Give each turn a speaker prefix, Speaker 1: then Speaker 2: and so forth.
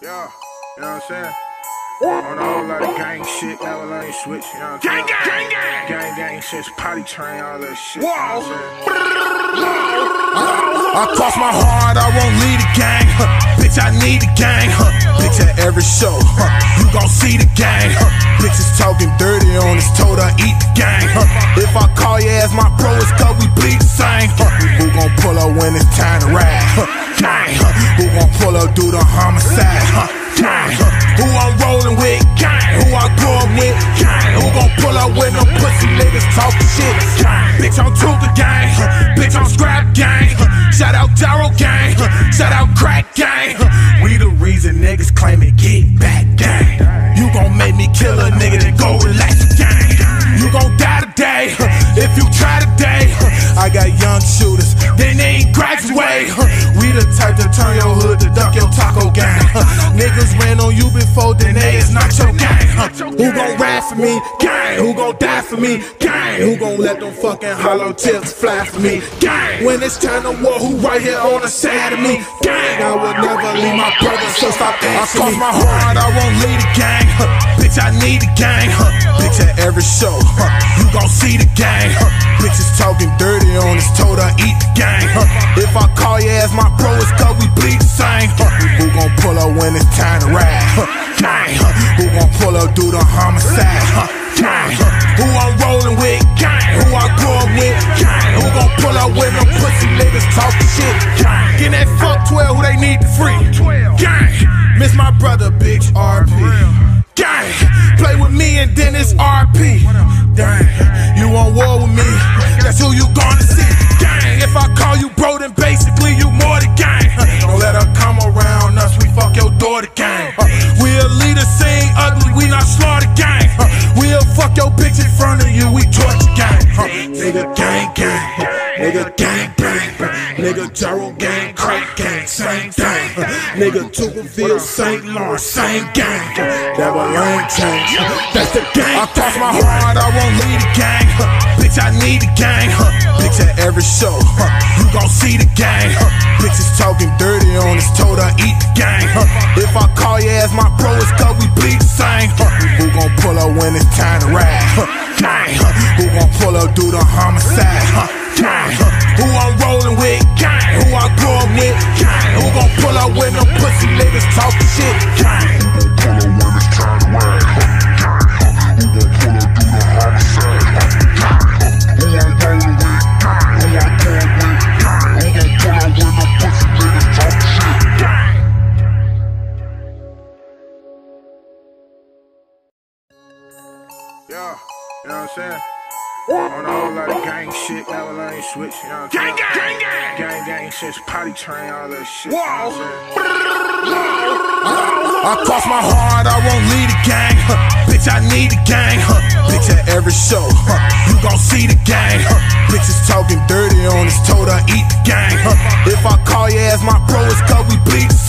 Speaker 1: Yeah, you know what I'm saying? On a whole lot of gang shit, never let me switch, you know what I'm saying? Gang, gang, gang, gang, gang, shit, potty train, all that shit. Whoa!
Speaker 2: I cross my heart, I won't lead the gang. Huh. Bitch, I need the gang. Huh. Bitch, at every show, huh. you gon' see the gang. Huh. Bitches talking dirty on his toe to eat the gang. Huh. If I call you as my bro, it's cause we bleed the same. Huh. Who gon' pull up when it's do the homicide? Huh. Who I'm rolling with? Gang. Who I grew up with? Gang. Who gon' pull up when them pussy niggas talking shit? Gang. Bitch, I'm Tuka gang. Bitch, I'm Scrap gang. Shout out Daryl gang. Shout out Crack gang. We the reason niggas claiming get back gang. You gon' make me kill a nigga, then go relax gang. You gon' die today. If you try today. I got young shooters, they ain't graduate. We the type to turn your duck your taco gang. Huh. Niggas ran on you before, they is not your gang. Huh. Who gon' ride for me? Gang. Who gon' die for me? Gang. Who gon' let them fucking hollow tips fly for me? Gang. When it's time to war, who right here on the side of me? Gang. I will never leave my brother, so stop asking me. I cross my heart, I won't leave the gang. Huh. Bitch, I need the gang. Huh. Bitch, at every show, huh. you gon' see the gang. Huh. Bitches talking dirty on his toe to eat the gang. Huh. If I call you as my bro, it's cause do the homicide? Huh. Gang. Who I'm rolling with? Gang. Who I grew up with? Gang. Who gon' pull up when them pussy niggas talking shit? Gang. Get that fuck 12 who they need to free. Gang. Miss my brother, bitch, RP. Gang. Play with me and then it's RP. Dang. Bitch in front of you, we torture gang. Nigga gang gang, nigga gang bang, nigga Jarrow gang, crack gang, same thing. Nigga Tuberville, St. Lawrence, same gang. Never learn change, that's the gang. I cross my heart, I won't leave the gang. Bitch, I need the gang. Bitch, at every show, you gon' see the gang. Bitches talking dirty on his toe to eat the gang. If I call you as my bro, it's cause we bleed the same. Who gon' pull up when it's time to ride? Gang. Who gon' pull up, do the homicide? Gang. Who I'm rolling with? Gang. Who I grew up with? Gang. Who gon' pull up when them pussy niggas talking shit? Gang.
Speaker 1: Yeah, you know what I'm saying? On a whole lot of gang shit, never let me switch, you know what I'm saying? Gang, gang, gang, gang, gang, shit, potty train, all that shit. Whoa!
Speaker 2: I cross my heart, I won't lead the gang. Huh. Bitch, I need the gang. Huh. Bitch, at every show, huh. you gon' see the gang. Huh. Bitches talking dirty on his toe to eat the gang. Huh. If I call you as my bro, it's cause we bleed the same. Huh.